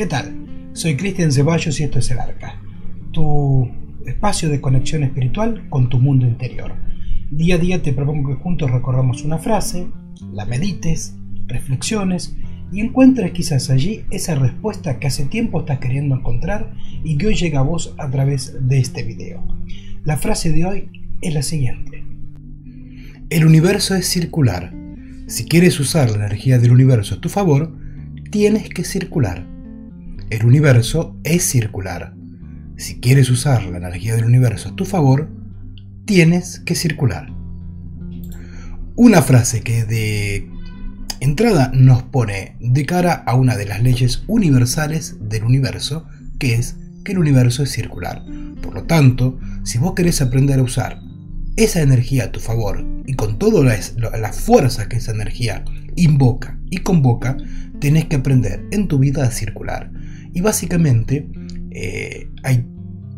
¿qué tal? Soy Cristian Ceballos y esto es El Arca, tu espacio de conexión espiritual con tu mundo interior. Día a día te propongo que juntos recorramos una frase, la medites, reflexiones y encuentres quizás allí esa respuesta que hace tiempo estás queriendo encontrar y que hoy llega a vos a través de este video. La frase de hoy es la siguiente. El universo es circular. Si quieres usar la energía del universo a tu favor, tienes que circular. El universo es circular. Si quieres usar la energía del universo a tu favor, tienes que circular. Una frase que de entrada nos pone de cara a una de las leyes universales del universo, que es que el universo es circular. Por lo tanto, si vos querés aprender a usar esa energía a tu favor y con toda la, fuerza que esa energía invoca y convoca, tenés que aprender en tu vida a circular. Y básicamente eh, hay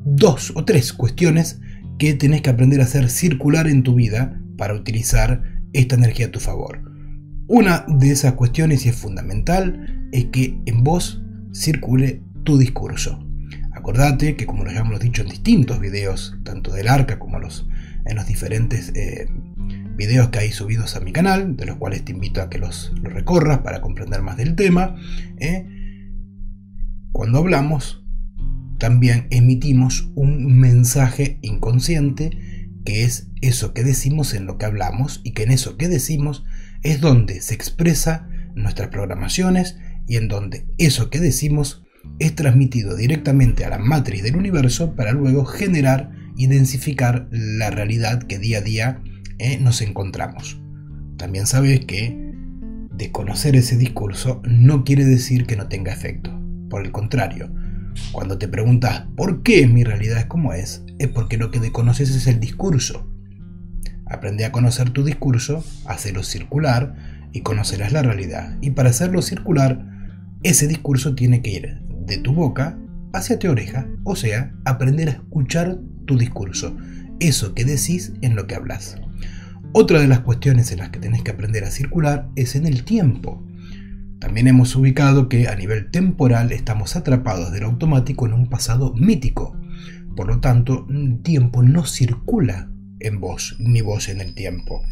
dos o tres cuestiones que tenés que aprender a hacer circular en tu vida para utilizar esta energía a tu favor. Una de esas cuestiones, y es fundamental, es que en vos circule tu discurso. Acordate que como lo hemos dicho en distintos videos, tanto del arca como los en los diferentes eh, videos que hay subidos a mi canal, de los cuales te invito a que los, recorras para comprender más del tema. ¿eh? Cuando hablamos, también emitimos un mensaje inconsciente que es eso que decimos en lo que hablamos y que en eso que decimos es donde se expresa nuestras programaciones y en donde eso que decimos es transmitido directamente a la matriz del universo para luego generar y densificar la realidad que día a día eh, nos encontramos. También sabes que desconocer ese discurso no quiere decir que no tenga efecto. Por el contrario, cuando te preguntas por qué mi realidad es como es, es porque lo que desconoces es el discurso. Aprende a conocer tu discurso, hacerlo circular y conocerás la realidad. Y para hacerlo circular, ese discurso tiene que ir de tu boca hacia tu oreja, o sea, aprender a escuchar tu discurso, eso que decís en lo que hablas. Otra de las cuestiones en las que tenés que aprender a circular es en el tiempo. También hemos ubicado que a nivel temporal estamos atrapados del automático en un pasado mítico. Por lo tanto, tiempo no circula en vos, ni vos en el tiempo.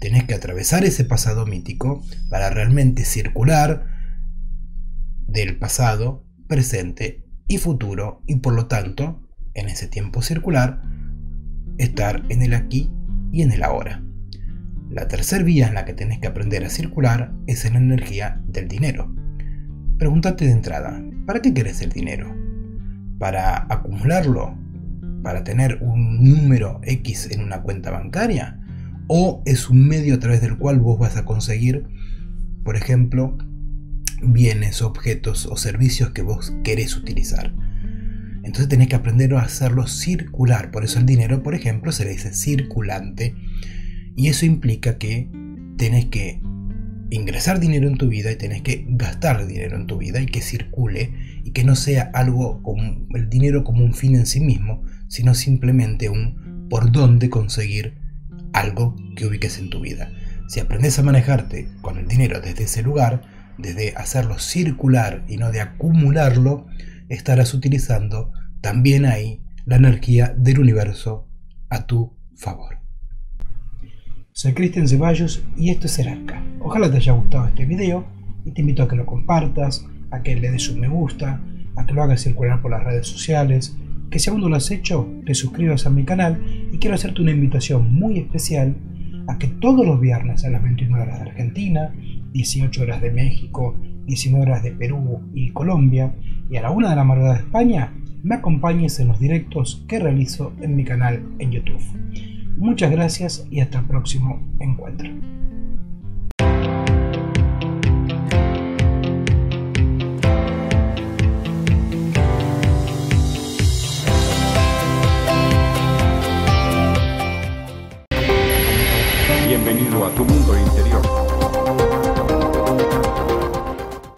Tenés que atravesar ese pasado mítico para realmente circular del pasado, presente y futuro y por lo tanto, en ese tiempo circular, estar en el aquí y en el ahora. La tercera vía en la que tenés que aprender a circular es en la energía del dinero. Pregúntate de entrada, ¿para qué querés el dinero? ¿Para acumularlo? ¿Para tener un número X en una cuenta bancaria? ¿O es un medio a través del cual vos vas a conseguir, por ejemplo, bienes, objetos o servicios que vos querés utilizar. Entonces tenés que aprender a hacerlo circular. Por eso el dinero, por ejemplo, se le dice circulante. Y eso implica que tenés que ingresar dinero en tu vida y tenés que gastar dinero en tu vida y que circule y que no sea algo como el dinero como un fin en sí mismo, sino simplemente un por dónde conseguir algo que ubiques en tu vida. Si aprendes a manejarte con el dinero desde ese lugar, desde hacerlo circular y no de acumularlo, estarás utilizando también ahí la energía del universo a tu favor. Soy Cristian Ceballos y esto es Serarca. Ojalá te haya gustado este video y te invito a que lo compartas, a que le des un me gusta, a que lo hagas circular por las redes sociales, que si aún no lo has hecho, te suscribas a mi canal y quiero hacerte una invitación muy especial a que todos los viernes a las 21 horas de Argentina, 18 horas de México, 19 horas de Perú y Colombia, y a la 1 de la madrugada de España, me acompañes en los directos que realizo en mi canal en YouTube. Muchas gracias y hasta el próximo encuentro. Bienvenido a tu mundo interior.